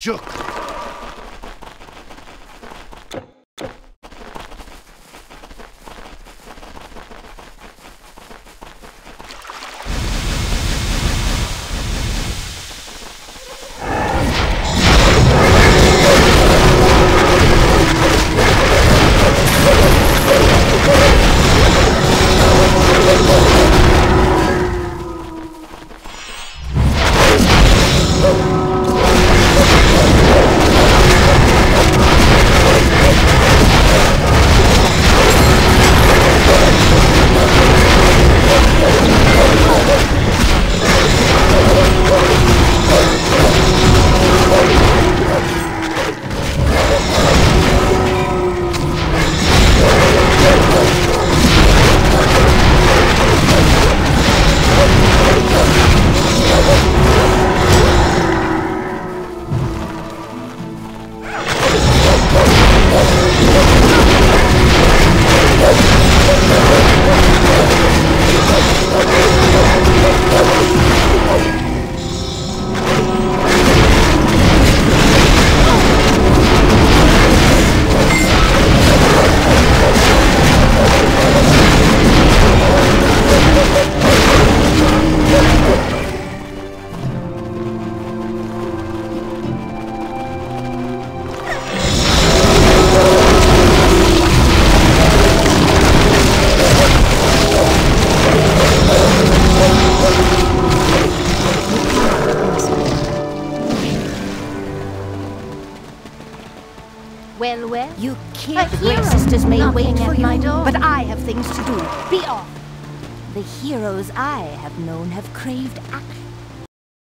Juk! Well, well. You kid, the hero Sisters may knocking wait for you, my door. but I have things to do. Be off! The heroes I have known have craved action.